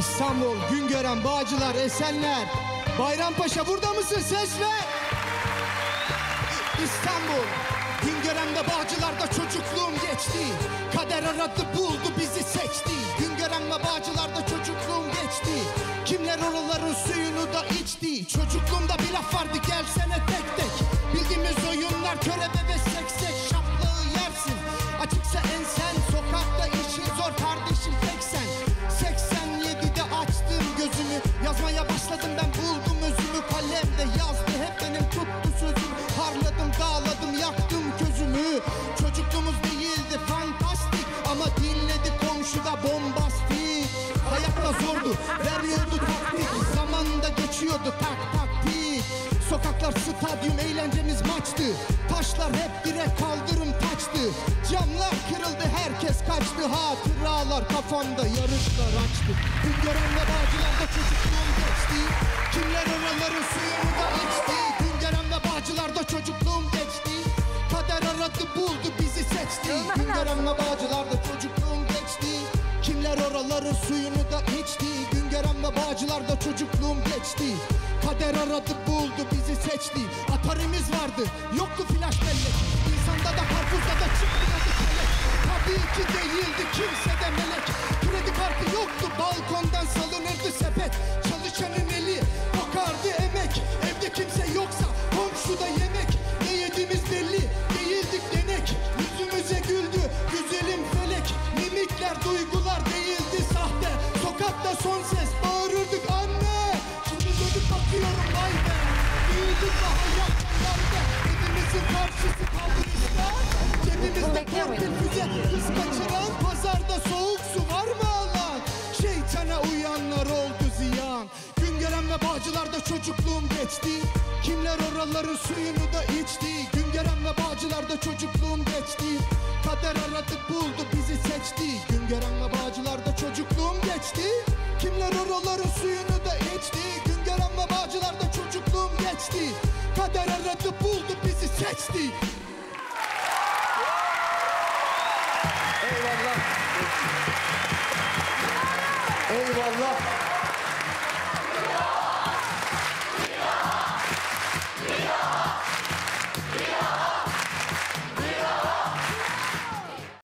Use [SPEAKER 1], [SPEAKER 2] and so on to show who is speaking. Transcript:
[SPEAKER 1] İstanbul, Güngören, Bağcılar, Esenler. Bayrampaşa burada mısın? Ses ver. İstanbul, Güngören'de Bağcılar'da çocukluğum geçti. Kader aradı buldu bizi seçti. Güngören ve Bağcılar'da çocukluğum geçti. Kimler oraların suyunu da içti. Çocukluğumda bir laf vardı gelsene tek tek. Hayatta zordu vermiyordu taktik. Zamanda geçiyordu tak tak pik Sokaklar stadyum eğlencemiz maçtı. Taşlar hep direk kaldırım taçtı. Camlar kırıldı herkes kaçtı. Hatıralar kafamda yarışlar açtı. Güngören'le Bağcılar'da çocukluğum geçti. Kimler oraların suyunu da içti Güngören'le Bağcılar'da çocukluğum geçti. Kader aradı buldu bizi seçti. Güngören'le Bağcılar'da çocukluğum geçti. Kimler oraların suyunu çocukluğum geçti. Kader aradı buldu bizi seçti. Atarimiz vardı yoktu flash bellek. İnsanda da karpuzda da çıkmıyordu kelek Tabii ki değildi kimse de melek. Kredi kartı yoktu balkondan salınırdı sepet. Çalışanın eli kokardı emek. Evde kimse yoksa komşuda yemek. Ne yediğimiz belli değildik denek. Yüzümüze güldü güzelim felek. Mimikler duygular değildi sahte. Sokakta son ses Evimizin karşısı kaldı işte. Cebimizde torpil füze Kız kaçıran. Pazarda soğuk su var mı alan? Şeytana uyanlar oldu ziyan. Güngören ve Bağcılar'da çocukluğum geçti. Kimler oraların suyunu da içti? Güngören ve Bağcılar'da çocukluğum geçti. Kader aradı buldu bizi seçti. Güngören ve Bağcılar'da çocukluğum geçti. Kimler oraların suyunu da içti? Güngören ve Bağcılar'da çocukluğum geçti. Kader aradı buldu bizi seçti
[SPEAKER 2] Eyvallah. Eyvallah.